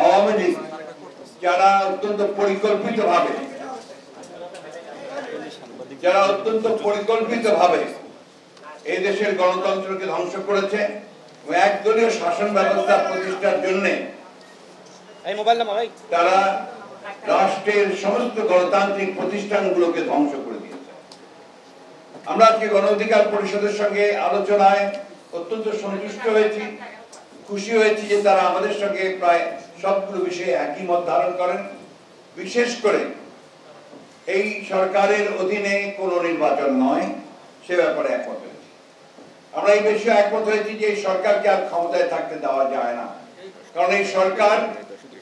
আওয়ামী লীগ যারা অত্যন্ত পরিকল্পিত ভাবে যারা অত্যন্ত পরিকল্পিত ভাবে এই দেশের গণতন্ত্রকে ধ্বংস করেছে একদলীয় শাসন ব্যবস্থা প্রতিষ্ঠার জন্য তারা রাষ্ট্রের সমস্ত গণতান্ত্রিক প্রতিষ্ঠানগুলোকে ধ্বংস করে দিয়েছে। আমরা আজকে গণ অধিকার পরিষদের সঙ্গে আলোচনায় অত্যন্ত সন্তুষ্ট হয়েছি খুশি হয়েছি যে তারা আমাদের সঙ্গে প্রায় সবগুলো বিষয়ে একই মত ধারণ করেন। বিশেষ করে এই সরকারের অধীনে কোনো নির্বাচন নয়, সে ব্যাপারে একমত হয়েছি। আমরা এই বিষয়ে একমত হয়েছি যে এই সরকারকে আর ক্ষমতায় থাকতে দেওয়া যায় না। কারণ এই সরকার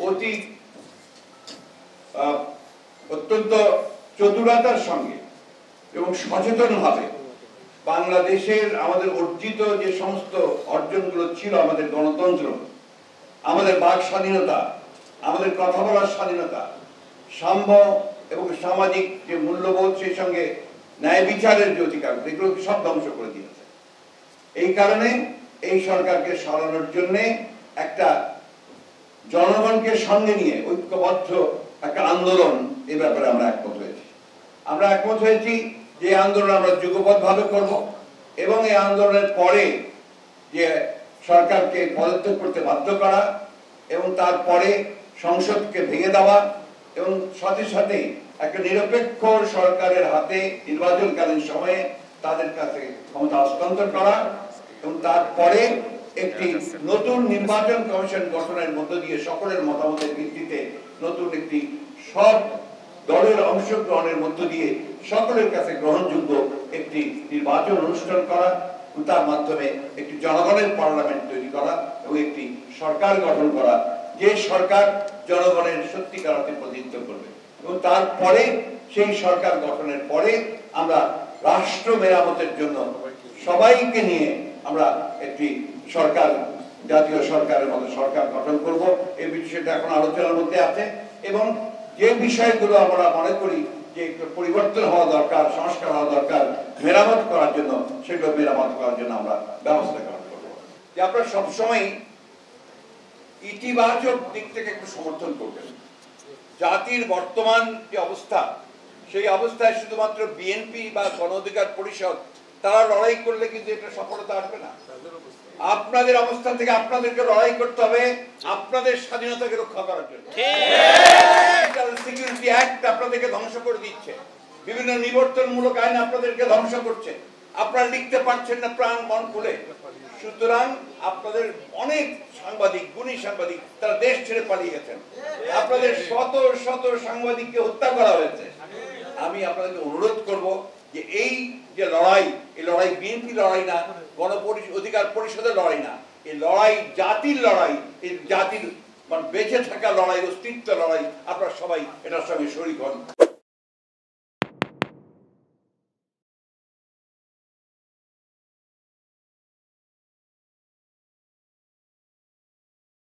অতি অত্যন্ত চতুরতার সঙ্গে এবং সচেতন ভাবে বাংলাদেশের আমাদের অর্জিত যে সমস্ত অর্জনগুলো ছিল আমাদের গণতন্ত্র আমাদের বাক স্বাধীনতা, আমাদের কথা বলার স্বাধীনতা, সাম্য এবং সামাজিক যে মূল্যবোধ, সেই সঙ্গে ন্যায় বিচারের যে অধিকার, এগুলো সব ধ্বংস করে দিয়েছে। এই কারণে এই সরকারকে সরানোর জন্য একটা জনগণকে সঙ্গে নিয়ে ঐক্যবদ্ধ একটা আন্দোলন এই ব্যাপারে আমরা একমত হয়েছি। আমরা একমত হয়েছি যে আন্দোলন আমরা যুগপথ ভাবে করব এবং এই আন্দোলনের পরে যে সরকারকে পদত্যাগ করতে বাধ্য করা এবং তারপরে সংসদকে ভেঙে দেওয়া এবং সাথে সাথে একটা নিরপেক্ষ সরকারের হাতে নির্বাচনকালীন সময়ে তাদের কাছে ক্ষমতা হস্তান্তর করা এবং তারপরে একটি নতুন নির্বাচন কমিশন গঠনের মধ্য দিয়ে সকলের মতামতের ভিত্তিতে নতুন একটি সব দলের অংশগ্রহণের মধ্য দিয়ে সকলের কাছে গ্রহণযোগ্য একটি নির্বাচন অনুষ্ঠান করা। তার মাধ্যমে একটি জনগণের পার্লামেন্ট তৈরি করা এবং একটি সরকার গঠন করা। যে সরকার জনগণের সত্যিকার অর্থে প্রতিনিধিত্ব করবে। এবং তারপরে সেই সরকার গঠনের পরে আমরা রাষ্ট্র মেরামতের জন্য সবাইকে নিয়ে আমরা একটি সরকার, জাতীয় সরকারের মতো সরকার গঠন করব। এই বিষয়টা এখন আলোচনার মধ্যে আছে। এবং যে বিষয়গুলো আমরা মনে করি যে পরিবর্তন হওয়া দরকার, সংস্কার হওয়া দরকার, মেরামত করার জন্য, সেগুলো মেরামত করার জন্য আমরা ব্যবস্থা গ্রহণ করব। যে আপনারা সবসময় ইতিবাচক দিক থেকে একটু সমর্থন করবেন। জাতির বর্তমান যে অবস্থা, সেই অবস্থায় শুধুমাত্র বিএনপি বা গণ অধিকার পরিষদ তারা লড়াই করলে কিন্তু এটা সফলতা আসবে না। আপনাদের অবস্থান থেকে আপনাদেরকে লড়াই করতে হবে, আপনাদের স্বাধীনতাকে রক্ষা করার জন্য। সিকিউরিটি অ্যাক্ট আপনাদেরকে ধ্বংস করে দিচ্ছে। বিভিন্ন নিবর্তনমূলক আইন আপনাদেরকে ধ্বংস করছে। আপনারা লিখতে পারছেন না প্রাণ মন খুলে। সুতরাং আপনাদের অনেক সাংবাদিক, গুণী সাংবাদিক, তারা দেশ ছেড়ে পালিয়ে গেছেন আপনাদের শত শত সাংবাদিককে হত্যা করা হয়েছে। আমি আপনাদেরকে অনুরোধ করব যে এই যে লড়াই, এই লড়াই বিএনপি লড়াই না গণ অধিকার পরিষদের লড়াই না, এই লড়াই জাতির লড়াই, এই জাতির মানে বেঁচে থাকা লড়াই, অস্তিত্ব লড়াই, আপনারা সবাই এটার সঙ্গে শরীর হন।